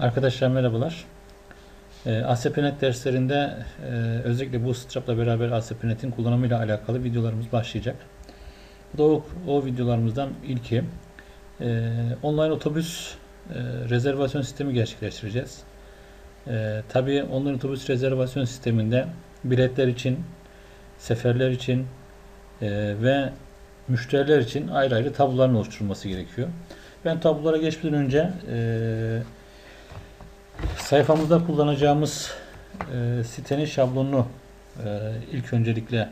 Arkadaşlar merhabalar. E, ASP.NET derslerinde e, özellikle Bootstrap'la beraber ASP.NET'in kullanımıyla alakalı videolarımız başlayacak. Bu da o, o videolarımızdan ilki. E, online otobüs e, rezervasyon sistemi gerçekleştireceğiz. E, Tabi online otobüs rezervasyon sisteminde biletler için, seferler için e, ve müşteriler için ayrı ayrı tabloların oluşturulması gerekiyor. Ben tablolara geçmeden önce e, sayfamızda kullanacağımız e, sitenin şablonunu e, ilk öncelikle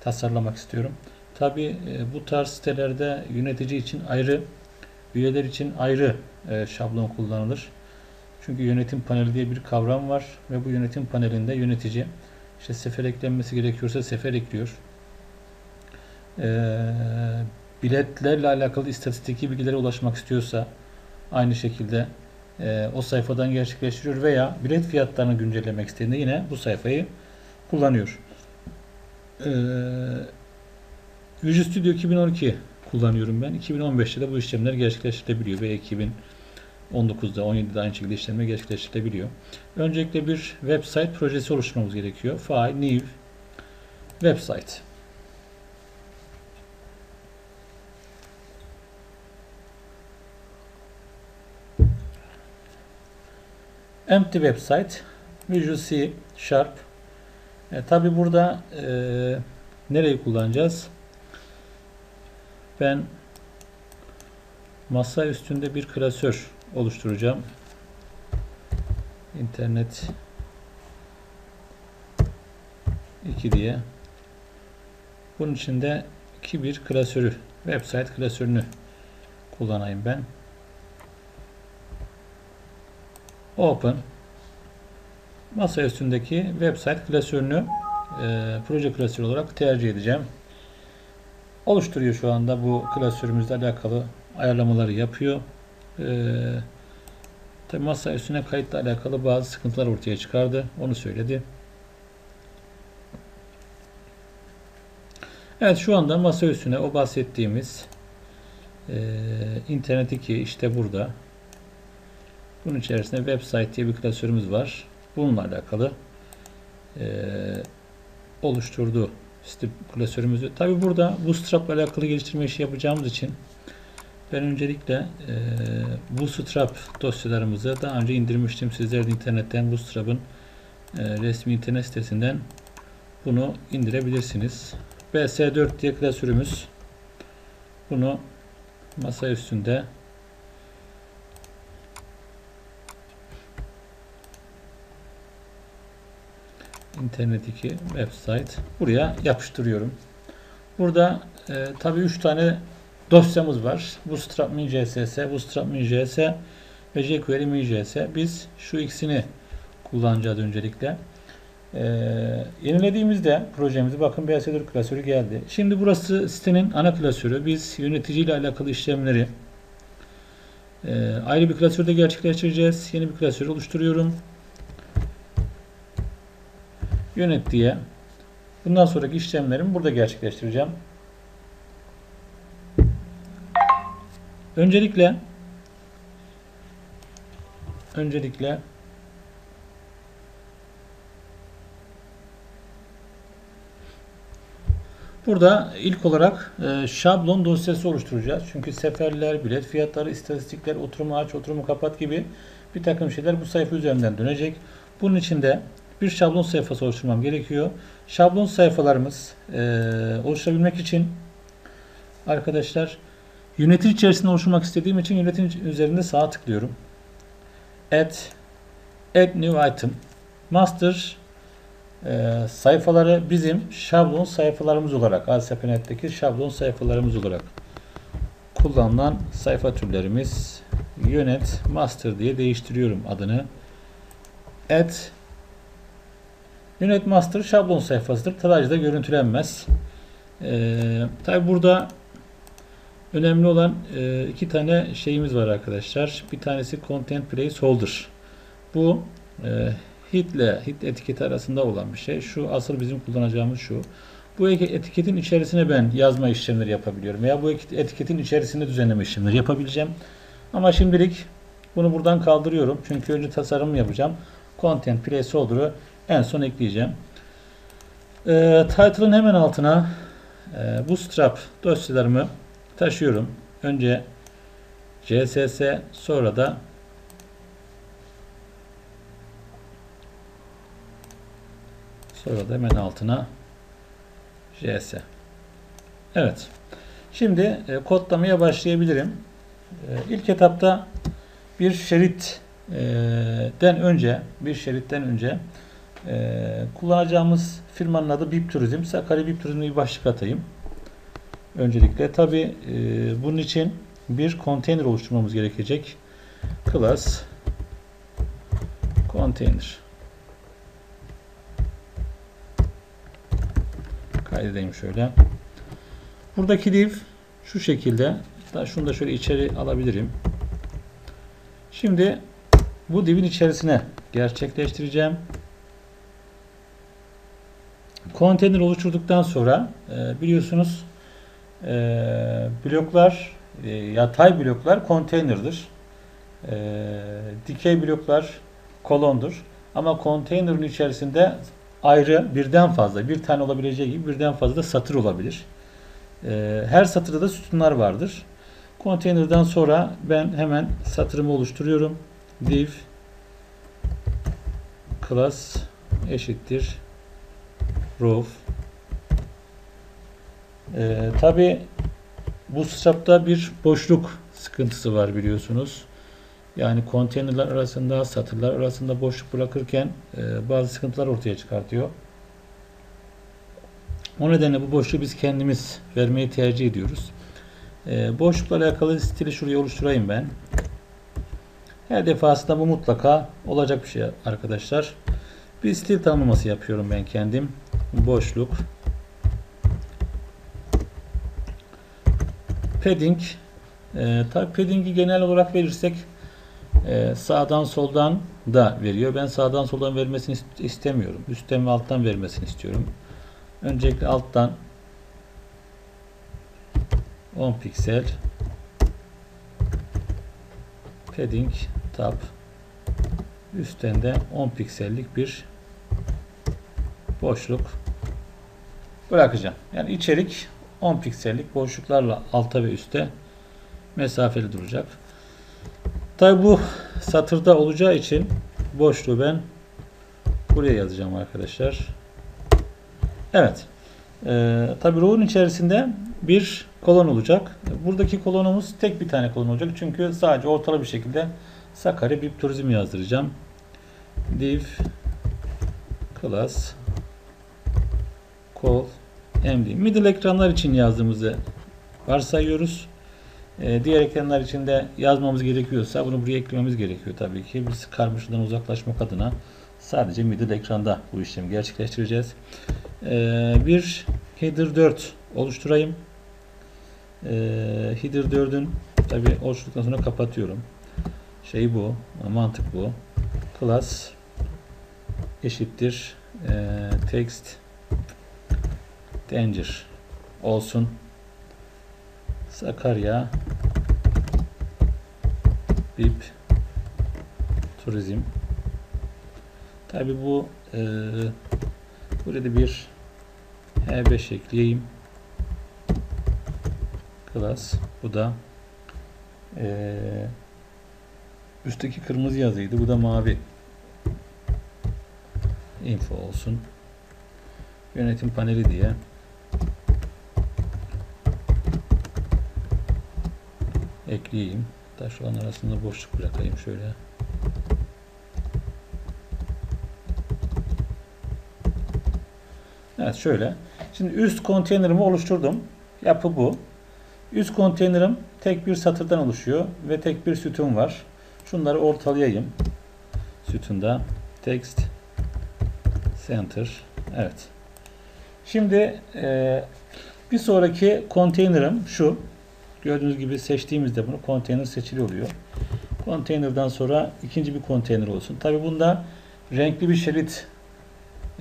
tasarlamak istiyorum. Tabi e, bu tarz sitelerde yönetici için ayrı, üyeler için ayrı e, şablon kullanılır. Çünkü yönetim paneli diye bir kavram var ve bu yönetim panelinde yönetici işte sefer eklenmesi gerekiyorsa sefer ekliyor. E, biletlerle alakalı istatistiki bilgilere ulaşmak istiyorsa aynı şekilde e, o sayfadan gerçekleştiriyor veya bilet fiyatlarını güncellemek istediğinde yine bu sayfayı kullanıyor. E, Visual Studio 2012 kullanıyorum ben. 2015'te de bu işlemler gerçekleştirilebiliyor ve 2019'da 17'de aynı şekilde işlemler gerçekleştirilebiliyor. Öncelikle bir website projesi oluşturmamız gerekiyor. File, new, website. Empty website Visual C Sharp e, tabi burada e, nereyi kullanacağız? Ben masa üstünde bir klasör oluşturacağım. İnternet 2 diye. Bunun içinde iki bir klasörü, website klasörünü kullanayım ben. Open masa üstündeki website klasörünü e, proje klasörü olarak tercih edeceğim. Oluşturuyor şu anda bu klasörümüzle alakalı ayarlamaları yapıyor. E, masa üstüne kayıtla alakalı bazı sıkıntılar ortaya çıkardı. Onu söyledi. Evet şu anda masa üstüne o bahsettiğimiz e, internet 2 işte burada bunun içerisinde website diye bir klasörümüz var. Bununla alakalı e, oluşturduğu site klasörümüzü. Tabi burada Bootstrap ile alakalı geliştirme işi yapacağımız için ben öncelikle e, Bootstrap dosyalarımızı daha önce indirmiştim. Sizler de internetten Bootstrap'ın e, resmi internet sitesinden bunu indirebilirsiniz. BS4 diye klasörümüz. Bunu masa üstünde internet2 website buraya yapıştırıyorum. Burada e, tabii 3 tane dosyamız var. Bootstrap min CSS, Bootstrap min JS ve jQuery min JS. Biz şu ikisini kullanacağız öncelikle. E, yenilediğimizde projemizi bakın BS4 klasörü geldi. Şimdi burası sitenin ana klasörü. Biz yönetici ile alakalı işlemleri e, ayrı bir klasörde gerçekleştireceğiz. Yeni bir klasör oluşturuyorum yönet diye bundan sonraki işlemlerimi burada gerçekleştireceğim. Öncelikle öncelikle Burada ilk olarak e, şablon dosyası oluşturacağız. Çünkü seferler, bilet fiyatları, istatistikler, oturumu aç, oturumu kapat gibi bir takım şeyler bu sayfa üzerinden dönecek. Bunun için de bir şablon sayfası oluşturmam gerekiyor. Şablon sayfalarımız e, oluşturabilmek için arkadaşlar yönetici içerisinde oluşturmak istediğim için yönetici üzerinde sağ tıklıyorum. Add Add New Item Master e, sayfaları bizim şablon sayfalarımız olarak ASP.NET'teki şablon sayfalarımız olarak kullanılan sayfa türlerimiz yönet master diye değiştiriyorum adını. Add Unit Master şablon sayfasıdır. Tarayıcıda görüntülenmez. Ee, Tabi burada önemli olan e, iki tane şeyimiz var arkadaşlar. Bir tanesi Content Placeholder. Bu e, hit ile hit etiketi arasında olan bir şey. Şu asıl bizim kullanacağımız şu. Bu etiketin içerisine ben yazma işlemleri yapabiliyorum. Veya bu etiketin içerisinde düzenleme işlemleri yapabileceğim. Ama şimdilik Bunu buradan kaldırıyorum. Çünkü önce tasarım yapacağım. Content placeholder'ı en son ekleyeceğim. E, title'ın hemen altına e, Bootstrap dosyalarımı taşıyorum. Önce CSS sonra da sonra da hemen altına JS. Evet. Şimdi e, kodlamaya başlayabilirim. E, ilk etapta bir şeritten önce bir şeritten önce e, kullanacağımız firmanın adı BIP Turizm. Sakarya BIP Turizm'e bir başlık atayım. Öncelikle tabi e, bunun için bir konteyner oluşturmamız gerekecek. Class container kaydedeyim şöyle. Buradaki div şu şekilde. Hatta şunu da şöyle içeri alabilirim. Şimdi bu divin içerisine gerçekleştireceğim. Konteyner oluşturduktan sonra e, biliyorsunuz e, bloklar e, yatay bloklar konteynerdir. Dikey bloklar kolondur. Ama konteynerin içerisinde ayrı birden fazla bir tane olabileceği gibi birden fazla da satır olabilir. Her satırda da sütunlar vardır. Konteynerden sonra ben hemen satırımı oluşturuyorum. div class eşittir row ee, tabi bu strapta bir boşluk sıkıntısı var biliyorsunuz. Yani konteynerler arasında, satırlar arasında boşluk bırakırken e, bazı sıkıntılar ortaya çıkartıyor. O nedenle bu boşluğu biz kendimiz vermeyi tercih ediyoruz. E, boşlukla alakalı stili şuraya oluşturayım ben. Her defasında bu mutlaka olacak bir şey arkadaşlar. Bir stil tanımlaması yapıyorum ben kendim. Boşluk. Padding. E, tabi padding'i genel olarak verirsek e, sağdan soldan da veriyor. Ben sağdan soldan vermesini istemiyorum. Üstten ve alttan vermesini istiyorum. Öncelikle alttan 10 piksel padding tab üstten de 10 piksellik bir boşluk bırakacağım. Yani içerik 10 piksellik boşluklarla alta ve üste mesafeli duracak. Tabi bu satırda olacağı için boşluğu ben buraya yazacağım arkadaşlar. Evet. Ee, tabi row'un içerisinde bir kolon olacak. Buradaki kolonumuz tek bir tane kolon olacak. Çünkü sadece ortalı bir şekilde Sakarya BIP Turizm yazdıracağım. div class call md. Middle ekranlar için yazdığımızı varsayıyoruz. Ee, diğer ekranlar için de yazmamız gerekiyorsa bunu buraya eklememiz gerekiyor tabii ki. Biz karmaşadan uzaklaşmak adına sadece middle ekranda bu işlemi gerçekleştireceğiz. Ee, bir header 4 oluşturayım. Ee, header 4'ün tabii oluşturduktan sonra kapatıyorum. Şey bu. Mantık bu. Class eşittir e, text danger olsun. Sakarya BIP Turizm Tabi bu e, burada bir H5 ekleyeyim. Class bu da e, üstteki kırmızı yazıydı. Bu da mavi. Info olsun. Yönetim paneli diye ekleyeyim. Taşların arasında boşluk bırakayım şöyle. Evet şöyle. Şimdi üst konteynerimi oluşturdum. Yapı bu. Üst konteynerim tek bir satırdan oluşuyor ve tek bir sütun var. Şunları ortalayayım. Sütunda text center. Evet. Şimdi e, bir sonraki konteynerim şu. Gördüğünüz gibi seçtiğimizde bunu konteyner seçili oluyor. Konteynerden sonra ikinci bir konteyner olsun. Tabi bunda renkli bir şerit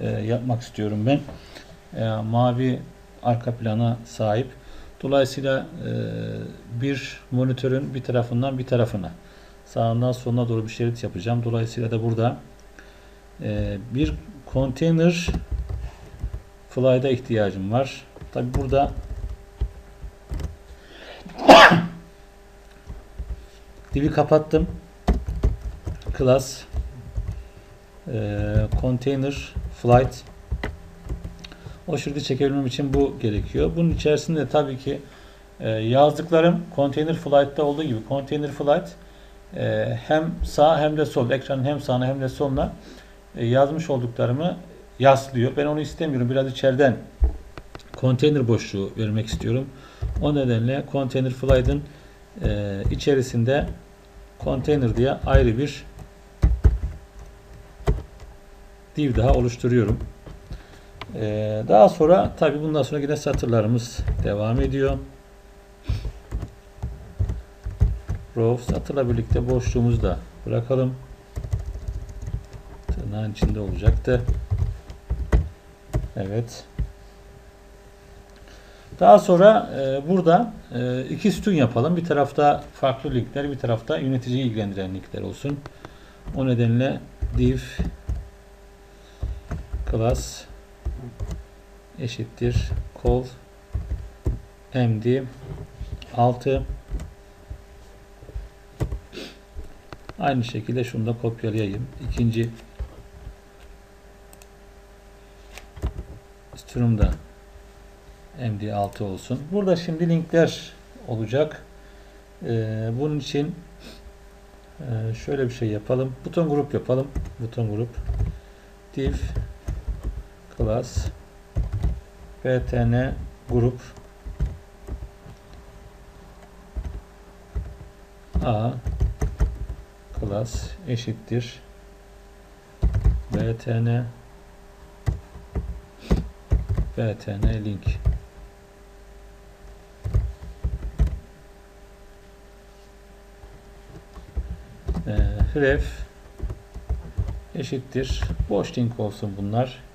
e, yapmak istiyorum ben. E, mavi arka plana sahip. Dolayısıyla e, bir monitörün bir tarafından bir tarafına sağından soluna doğru bir şerit yapacağım. Dolayısıyla da burada e, bir container fly'da ihtiyacım var. Tabi burada divi kapattım. Class e, container flight o şeridi çekebilmem için bu gerekiyor. Bunun içerisinde tabii ki e, yazdıklarım container flight'ta olduğu gibi container flight e, hem sağ hem de sol ekranın hem sağına hem de soluna e, yazmış olduklarımı yaslıyor. Ben onu istemiyorum. Biraz içeriden konteyner boşluğu vermek istiyorum. O nedenle container flight'ın e, içerisinde container diye ayrı bir div daha oluşturuyorum. Ee, daha sonra tabi bundan sonra yine satırlarımız devam ediyor. Row satırla birlikte boşluğumuzu da bırakalım. Tırnağın içinde olacaktı. Evet. Daha sonra e, burada e, iki sütun yapalım. Bir tarafta farklı linkler, bir tarafta yöneticiyi ilgilendiren linkler olsun. O nedenle div class eşittir call md 6 aynı şekilde şunu da kopyalayayım. İkinci sütunumda md6 olsun. Burada şimdi linkler olacak. Ee, bunun için e, şöyle bir şey yapalım. Buton grup yapalım. Buton grup div class btn grup a class eşittir btn btn link e, ref eşittir boş link olsun bunlar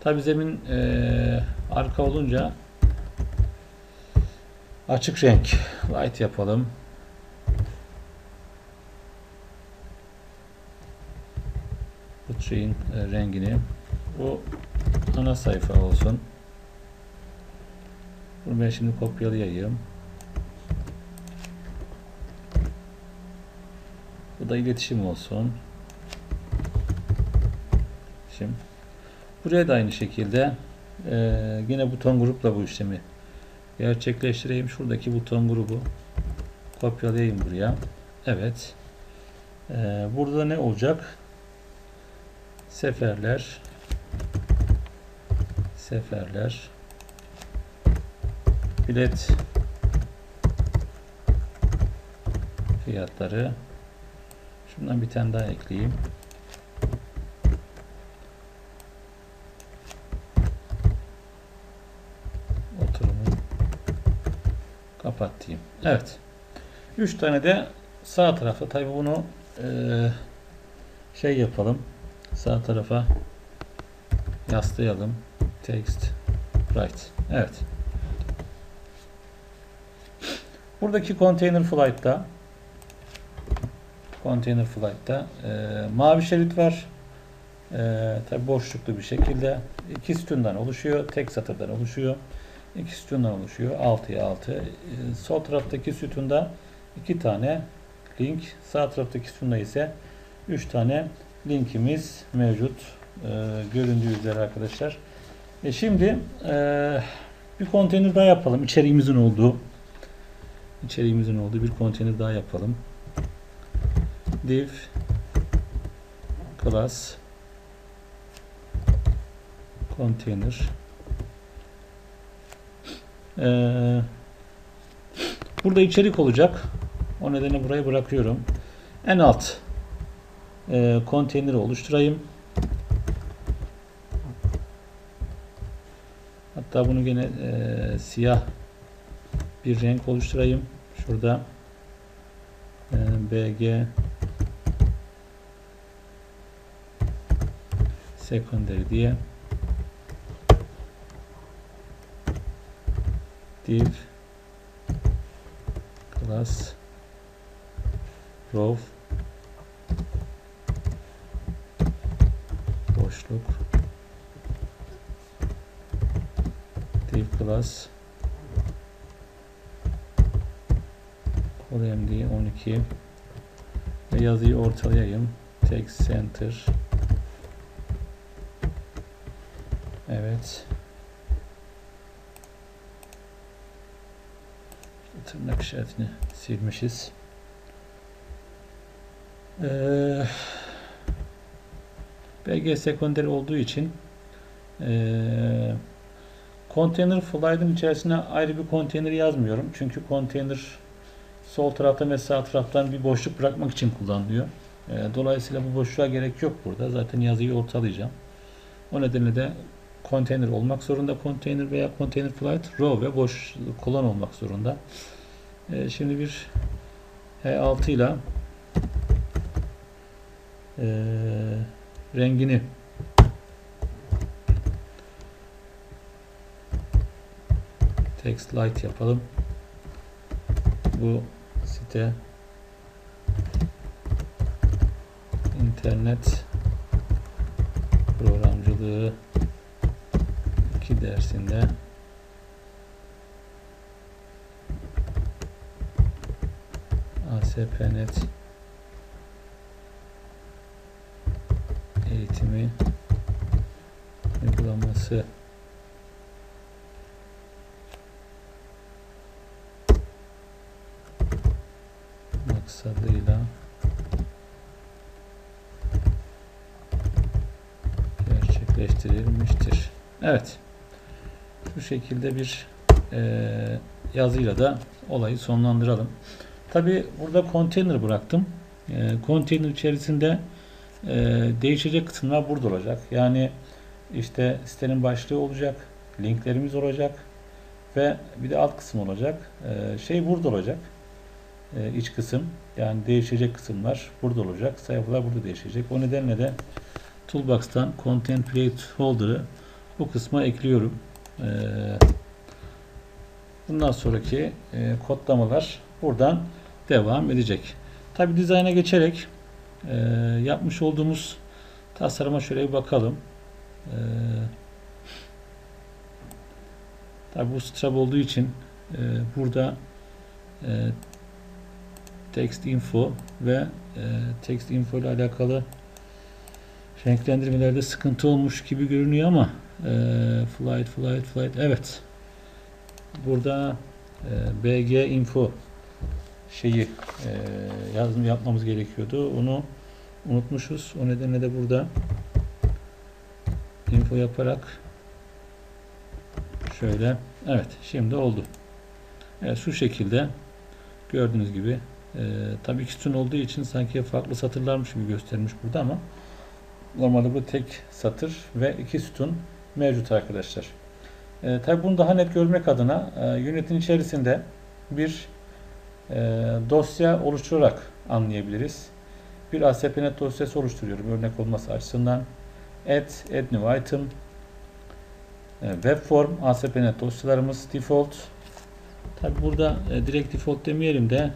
Tabi zemin e, arka olunca açık renk light yapalım. Bu şeyin e, rengini bu ana sayfa olsun. Bunu ben şimdi kopyalayayım. Bu da iletişim olsun. Şimdi Buraya da aynı şekilde e, yine buton grupla bu işlemi gerçekleştireyim. Şuradaki buton grubu kopyalayayım buraya. Evet. E, burada ne olacak? Seferler seferler bilet fiyatları şundan bir tane daha ekleyeyim. kapatayım. Evet. 3 tane de sağ tarafa tabi bunu e, şey yapalım. Sağ tarafa yaslayalım. Text right. Evet. Buradaki container flight'ta container flight'ta e, mavi şerit var. E, tabi boşluklu bir şekilde iki sütundan oluşuyor. Tek satırdan oluşuyor. İki sütundan oluşuyor. 6'ya 6. Ee, sol taraftaki sütunda iki tane link. Sağ taraftaki sütunda ise 3 tane linkimiz mevcut. Ee, göründüğü üzere arkadaşlar. E şimdi e, bir konteyner daha yapalım. İçeriğimizin olduğu içeriğimizin olduğu bir konteyner daha yapalım. Div class container ee, burada içerik olacak. O nedenle burayı bırakıyorum. En alt e, konteyneri oluşturayım. Hatta bunu yine e, siyah bir renk oluşturayım. Şurada e, BG secondary diye div class row boşluk div class core md 12 ve yazıyı ortalayayım. Text center evet tırnak işaretini silmişiz ee, BG sekonder olduğu için ee, Container flight'ın içerisine ayrı bir konteyner yazmıyorum. Çünkü konteyner sol tarafta ve sağ taraftan bir boşluk bırakmak için kullanılıyor. E, dolayısıyla bu boşluğa gerek yok burada. Zaten yazıyı ortalayacağım. O nedenle de konteyner olmak zorunda. Konteyner veya container flight row ve boş kolon olmak zorunda. E, şimdi bir H6 ile e, rengini text light yapalım. Bu site internet programcılığı 2 dersinde ASP.NET eğitimi uygulaması maksadıyla gerçekleştirilmiştir. Evet. Bu şekilde bir e, yazıyla da olayı sonlandıralım. Tabi burada konteyner bıraktım. E, konteyner içerisinde e, değişecek kısımlar burada olacak. Yani işte sitenin başlığı olacak, linklerimiz olacak ve bir de alt kısım olacak. E, şey burada olacak e, iç kısım yani değişecek kısımlar burada olacak. Sayfalar burada değişecek. O nedenle de Toolbox'tan Content Placeholder'ı bu kısma ekliyorum. E, bundan sonraki e, kodlamalar buradan devam edecek. Tabi dizayna geçerek e, yapmış olduğumuz tasarıma şöyle bir bakalım. E, tabi bu strap olduğu için e, burada text info ve text info ile alakalı renklendirmelerde sıkıntı olmuş gibi görünüyor ama e, flight flight flight. Evet. Burada e, bg info şeyi e, yazım yapmamız gerekiyordu. Onu unutmuşuz. O nedenle de burada info yaparak şöyle evet şimdi oldu. Evet şu şekilde gördüğünüz gibi e, tabii ki sütun olduğu için sanki farklı satırlarmış gibi göstermiş burada ama normalde bu tek satır ve iki sütun mevcut arkadaşlar. E, tabii bunu daha net görmek adına e, yönetim içerisinde bir e, dosya oluşturarak anlayabiliriz. Bir ASP.NET dosyası oluşturuyorum örnek olması açısından. Add, add new item, e, web form, ASP.NET dosyalarımız default. Tabi burada e, direkt default demeyelim de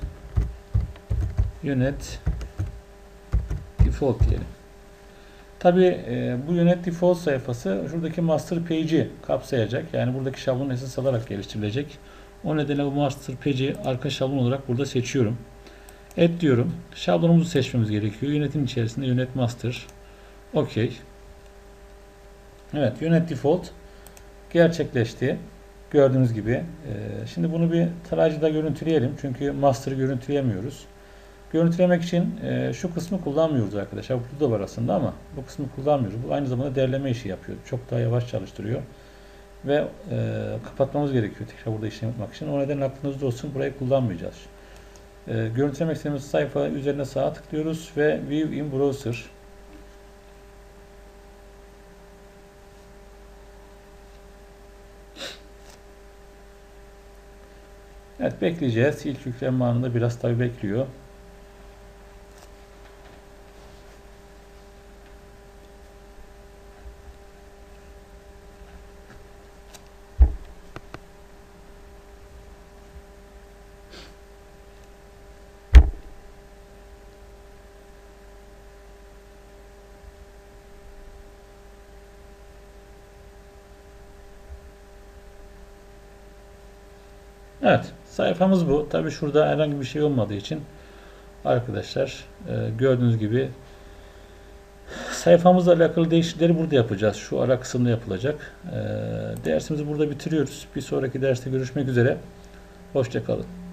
yönet default diyelim. Tabi e, bu yönet default sayfası şuradaki master page'i kapsayacak. Yani buradaki şablon esas alarak geliştirilecek. O nedenle bu master page'i arka şablon olarak burada seçiyorum. Add diyorum. Şablonumuzu seçmemiz gerekiyor. Yönetim içerisinde yönet master. OK. Evet yönet default gerçekleşti. Gördüğünüz gibi. E, şimdi bunu bir tarayıcıda görüntüleyelim. Çünkü master görüntüleyemiyoruz. Görüntülemek için e, şu kısmı kullanmıyoruz arkadaşlar. Burada da var aslında ama bu kısmı kullanmıyoruz. Bu aynı zamanda derleme işi yapıyor. Çok daha yavaş çalıştırıyor. Ve e, kapatmamız gerekiyor tekrar burada işlem yapmak için. O nedenle aklınızda olsun. Burayı kullanmayacağız. E, görüntülemek istediğimiz sayfa üzerine sağa tıklıyoruz ve View in Browser Evet bekleyeceğiz. İlk yüklenme anında biraz tabi bekliyor. Evet, sayfamız bu. Tabi şurada herhangi bir şey olmadığı için arkadaşlar e, gördüğünüz gibi sayfamızla alakalı değişiklikleri burada yapacağız. Şu ara kısımda yapılacak. E, dersimizi burada bitiriyoruz. Bir sonraki derste görüşmek üzere. Hoşçakalın.